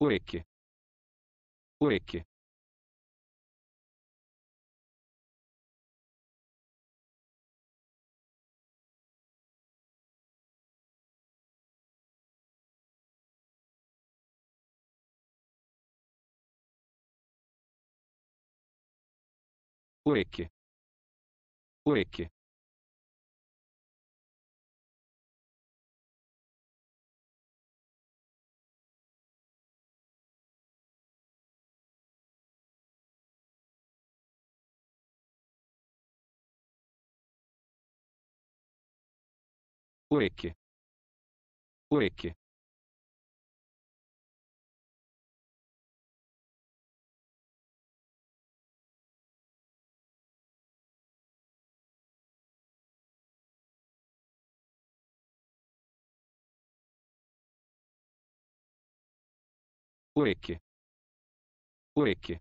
Wiki. Wiki. Wiki. Wiki. Wiki. Wiki. Wiki. Wiki.